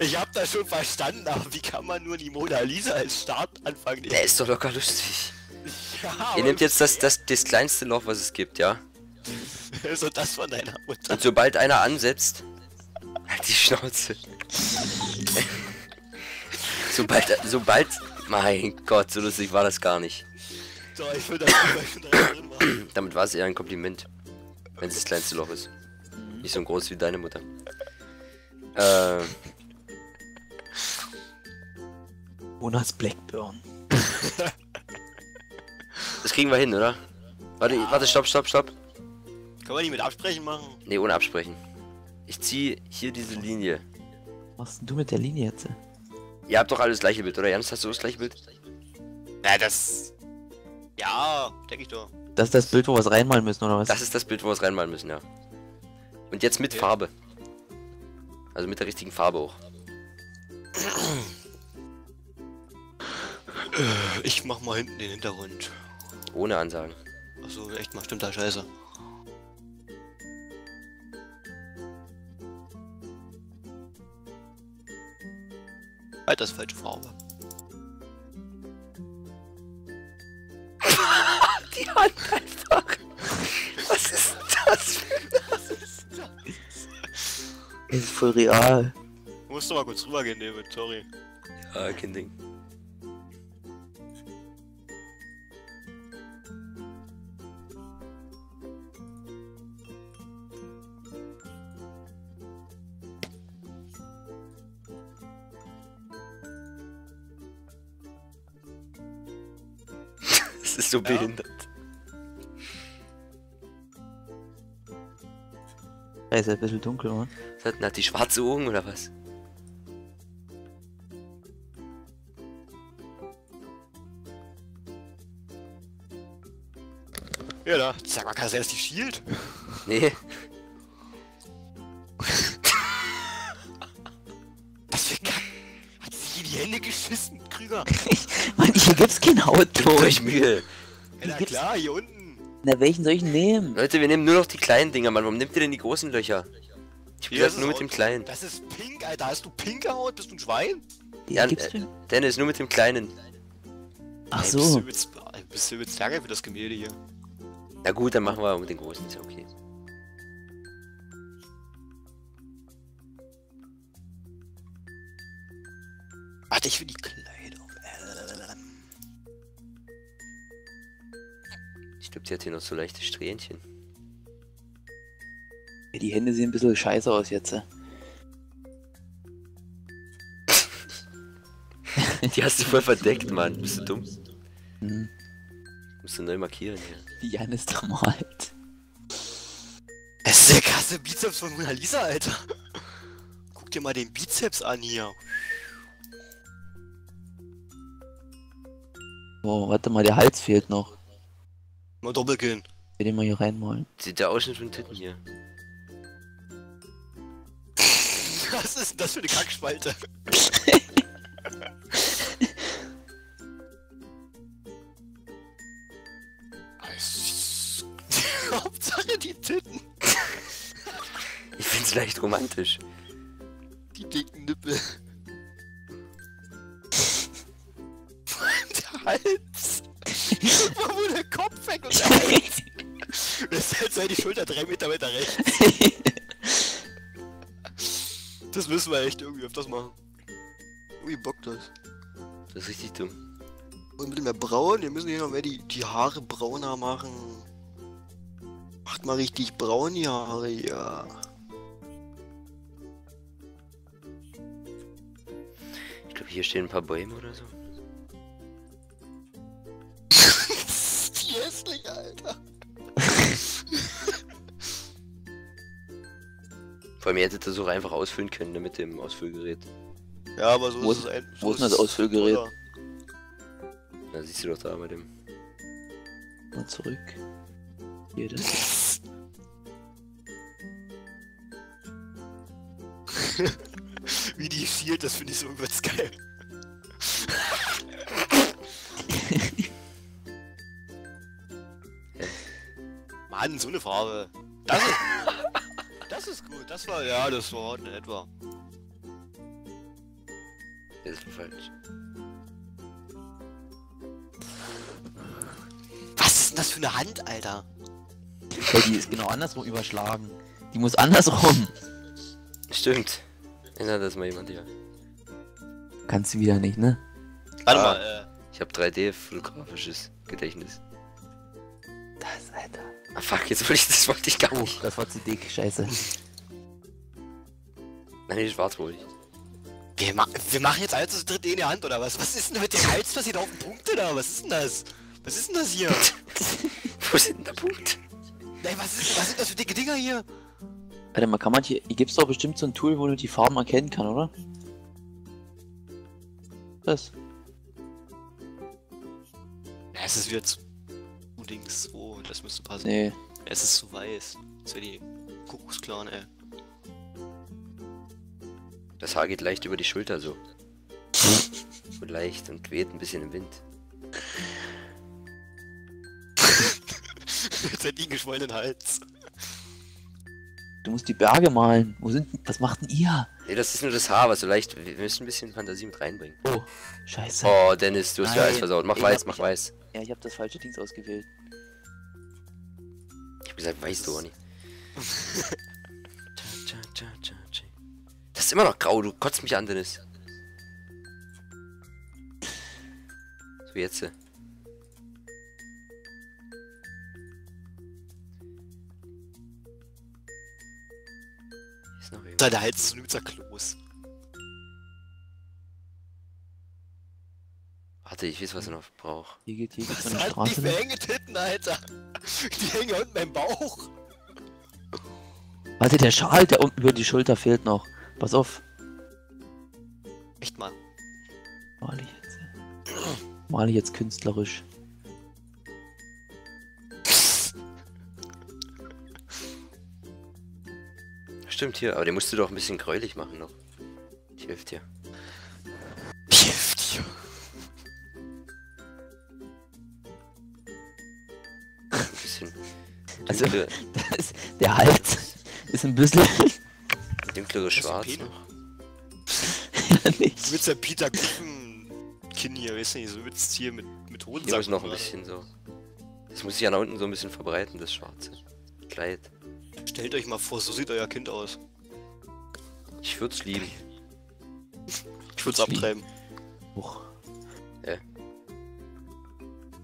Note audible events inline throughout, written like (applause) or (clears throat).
Ich hab das schon verstanden, aber wie kann man nur die Mona Lisa als Startanfang nehmen? Der ist doch locker lustig. Ja, Ihr nehmt jetzt das, das, das kleinste Loch, was es gibt, ja? (laughs) so das von deiner Mutter. Und sobald einer ansetzt, halt die Schnauze. sobald, sobald, mein Gott, so lustig war das gar nicht. So, ich will das drin machen. (clears throat) Damit war es eher ein Kompliment, wenn es das kleinste Loch ist. Nicht so groß wie deine Mutter. Äh, Jonas Blackburn. (laughs) das kriegen wir hin, oder? Warte, warte, stopp, stopp, stopp. Können wir die mit Absprechen machen? Ne, ohne absprechen. Ich ziehe hier diese Linie. Was machst denn du mit der Linie jetzt? Ihr habt doch alles gleiche Bild, oder? Ernst, hast du das gleiche Bild? Ja, das... Ja, denke ich doch. Das ist das Bild, wo wir es reinmalen müssen, oder was? Das ist das Bild, wo wir es reinmalen müssen, ja. Und jetzt mit Okay. Farbe. Also mit der richtigen Farbe auch. (clears throat) Ich mach mal hinten den Hintergrund. Ohne Ansagen. Achso, echt mal, stimmt da scheiße. Halt das ist falsche Farbe. (laughs) Die Hand einfach. Was ist das? Das ist voll real. Musst du mal kurz rübergehen, David, sorry. Ja, kein Ding. Das ist so behindert. Er ist ein bisschen dunkel, oder? Was hat denn, die schwarze Augen oder was? Ja, da. Sag mal, kann das die Shield? (laughs) Nee. Was für Kack. Hat sie sich in die Hände geschissen, Krüger? (laughs) Hier gibt's kein Auto. euch Mühe. Ja, na gibt's- klar, hier unten. Na, welchen soll ich nehmen? Leute, wir nehmen nur noch die kleinen Dinger, Mann. Warum nehmt ihr denn die großen Löcher? Ich will Hier das ist nur mit dem kleinen. Das ist pink, Alter. Hast du pinke Haut? Bist du ein Schwein? Ja, äh, denn? Dennis, nur mit dem kleinen. Ach Ey, Bist du so. übelst, bist du übelst lange für das Gemälde hier? Na gut, dann machen wir mit den großen, ist ja okay. Warte, ich will die Glaube, die hat hier noch so leichte Strähnchen. Ja, Die Hände sehen ein bisschen scheiße aus jetzt. äh. (laughs) Die hast du voll verdeckt, Mann. Bist du dumm? Hm. Musst du neu markieren hier. Wie Jan ist damals. Es ist der krasse Bizeps von Mona Lisa, Alter. Guck dir mal den Bizeps an hier. Oh, warte mal, der Hals fehlt noch. Mal Doppelkill. Ich will den mal hier reinmalen. Sieht der Ausschnitt von Titten hier. (laughs) Was ist denn das für eine Kackspalte? (laughs) Hauptsache die Titten. Ich find's leicht romantisch. Die dicken Nippel. Schulter drei Meter weiter rechts. (laughs) Das müssen wir echt irgendwie öfters machen. Irgendwie Bock das. Das ist richtig dumm. Und mit mehr braun, wir müssen hier noch mehr die, die Haare brauner machen. Macht mal richtig braun die Haare, ja. Ich glaube, hier stehen ein paar Bäume oder so. Vor allem, ihr hättet das auch einfach ausfüllen können ne, mit dem Ausfüllgerät. Ja, aber so Wo ist es ein. wo so ist denn das Ausfüllgerät? oder? Da siehst du doch da mit dem. Mal zurück. Hier, das. (laughs) Wie die schielt, das finde ich so übelst geil. (laughs) Mann, so eine Farbe. Das ist, das ist gut. Das war, ja, das war in etwa. Das ist falsch. Was ist denn das für eine Hand, Alter? Hey, die ist genau andersrum überschlagen. Die muss andersrum. Stimmt. Ändert das mal jemand hier. Kannst du wieder nicht, ne? Warte Ah. mal, äh. Ich habe 3D-fotografisches Gedächtnis. Ah fuck, jetzt wollte ich, das wollte ich gar Oh, nicht. das war zu dick. Scheiße. Nein, nee, schwarz wollte ich. Wir, ma wir machen jetzt alles das dritte in der Hand, oder was? Was ist denn mit dem Hals passiert auf dem Punkt, oder? Was ist denn das? Was ist denn das hier? (laughs) Wo ist denn der Punkt? Ey, was, ist, was sind das für dicke Dinger hier? Warte mal, kann man hier. Hier gibt's doch bestimmt so ein Tool, wo du die Farben erkennen kann, oder? Das. Ja, es ist wieder zu links. Oh, das müsste passen. Nee. Es ist zu weiß. Das wäre die Kuckucksklan, ey. Das Haar geht leicht über die Schulter so. So leicht und weht ein bisschen im Wind. (laughs) Jetzt hat die einen geschwollenen Hals. Du musst die Berge malen. Wo sind denn, Was macht denn ihr? Nee, das ist nur das Haar, was so leicht. Wir müssen ein bisschen Fantasie mit reinbringen. Oh, scheiße. Oh, Dennis, du hast ja alles versaut. Mach Ich weiß, mach weiß. Ja, ich habe das falsche Dings ausgewählt. Ich hab gesagt, weißt du auch (laughs) nicht. Das ist immer noch grau, du kotzt mich an, Dennis. So, jetzt. Sein Hals ist so ein übelster Kloß. Warte, ich weiß, was er noch braucht. Hier geht hier geht's so Was eine hat die Straße. für. Hängetitten, Alter? Die hängen unten beim Bauch. Warte, der Schal, der unten über die Schulter fehlt noch. Pass auf. Echt mal. Male ich jetzt. Male ich jetzt künstlerisch. Stimmt hier, aber den musst du doch ein bisschen gräulich machen noch. Ich hilft dir. Hilft dir. Bisschen. Also- Dunkle, (laughs) Das, der Hals ist ein bisschen. dunklere ist Schwarz (laughs) ja, Du nicht. willst ja Peter Kinn hier, weißt du nicht, so willst hier mit, mit Hier Hodensack. muss noch ein bisschen so. Das muss sich ja nach unten so ein bisschen verbreiten, das schwarze Kleid. Stellt euch mal vor, so sieht euer Kind aus. Ich würd's lieben. Ich würde es abtreiben. Huch.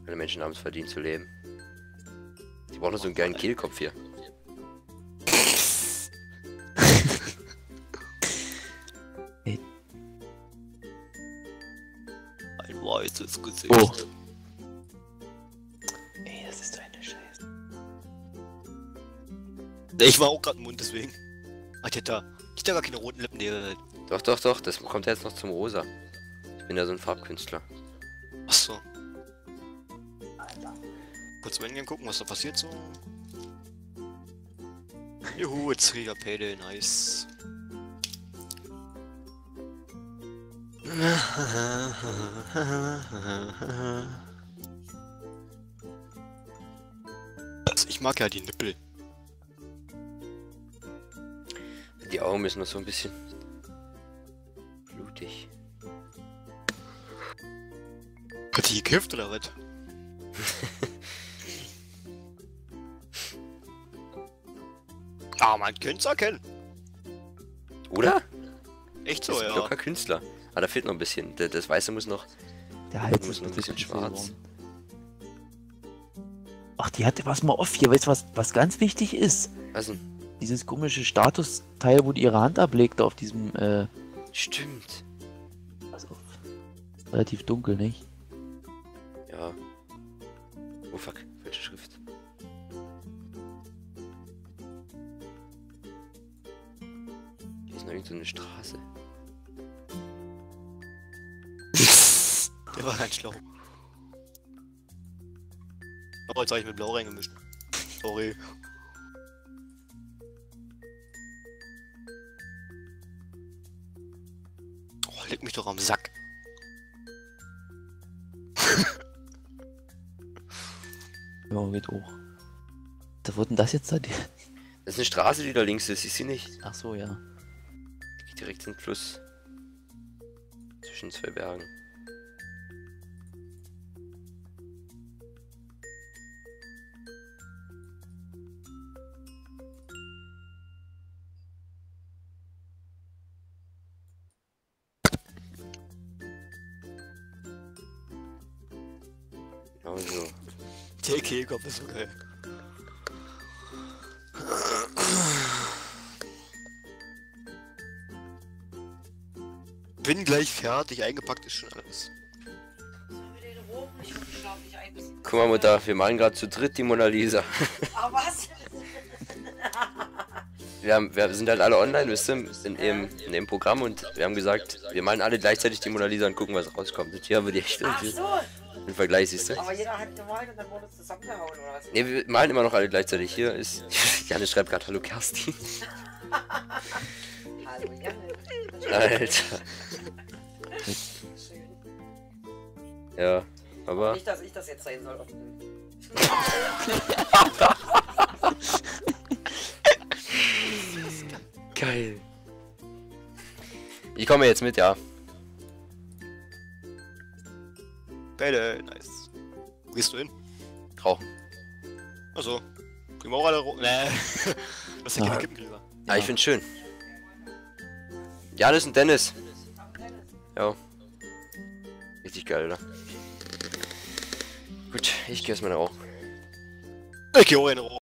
Alle Menschen haben es verdient zu leben. Die brauchen nur so einen geilen Kehlkopf hier. Ein weißes Gesicht. Oh. Ey, das ist doch eine Scheiße. Ich war auch gerade im Mund, deswegen. Ach, hat da. Hat da gar keine roten Lippen, die. Doch, doch, doch, das kommt jetzt noch zum Rosa. Ich bin ja so ein Farbkünstler. Achso. Kurz mal hingehen gucken, was da passiert so. Juhu, jetzt wieder Payday, nice. Also ich mag ja die Nippel. Die Augen müssen noch so ein bisschen blutig. Hat die gekifft oder was? (laughs) ah, man könnte es erkennen. Oder? Echt Das so, ist ja. locker Künstler. Aber da fehlt noch ein bisschen. Der- Das Weiße muss noch. Der Hals Muss ist noch ein bisschen schwarz. geworden. Ach, die hatte was mal off hier. Weißt du, was, was ganz wichtig ist? Was denn? Dieses komische Statusteil, wo die ihre Hand ablegt auf diesem, äh, Stimmt. pass auf. Relativ dunkel, nicht? Irgend so eine Straße. (laughs) Der war ganz schlau. Oh, jetzt habe ich mit Blau reingemischt. Sorry. Oh, leg mich doch am Sack. (laughs) Ja, geht hoch. Da wurden das jetzt da die. Das ist eine Straße, die da links ist. Ich sehe nicht. Ach so, ja. Direkt den Fluss. zwischen zwei Bergen. Genau so. Der Kehlkopf ist Bin gleich fertig, eingepackt ist schon alles. Guck mal, Mutter, wir malen gerade zu dritt die Mona Lisa. Aber was? (laughs) Wir, haben, wir sind halt alle online, wisst ihr, in dem, in dem Programm und wir haben gesagt, wir malen alle gleichzeitig die Mona Lisa und gucken, was rauskommt. Und hier haben wir die echte Ach so. im Vergleich, siehst du? Aber jeder hat gemalt und dann wurde es zusammengehauen, oder was? Ne, wir malen immer noch alle gleichzeitig. Hier ist. (laughs) Janne schreibt gerade Hallo Kerstin. (laughs) Hallo, Janne. Alter. Ja, aber. Nicht, dass ich das jetzt sein soll. (laughs) Geil. Ich komme jetzt mit, ja. Beide, nice. Wo gehst du hin? Rauchen. Achso. Kriegen wir auch alle ro Nee. (laughs) Das sind Ja. keine Kippengräser. Ja, ich find's schön. Janis und Dennis. Ja. Richtig geil, oder? Ich geh erstmal rauchen. Ich geh auch in Rauch.